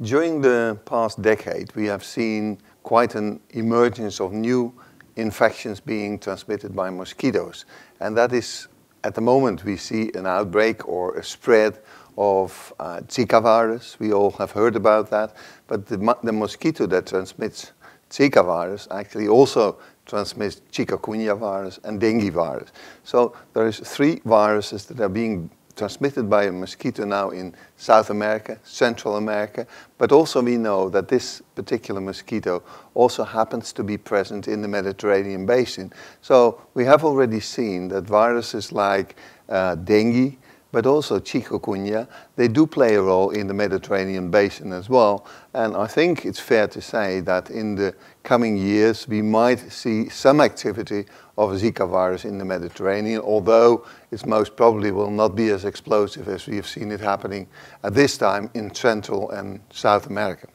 During the past decade, we have seen quite an emergence of new infections being transmitted by mosquitoes. And that is, at the moment, we see an outbreak or a spread of uh, Zika virus. We all have heard about that. But the, the mosquito that transmits Zika virus actually also transmits chikungunya virus and dengue virus. So there is three viruses that are being transmitted by a mosquito now in South America, Central America, but also we know that this particular mosquito also happens to be present in the Mediterranean basin. So we have already seen that viruses like uh, dengue, but also chikungunya, they do play a role in the Mediterranean basin as well. And I think it's fair to say that in the coming years, we might see some activity of Zika virus in the Mediterranean, although it most probably will not be as explosive as we have seen it happening at this time in Central and South America.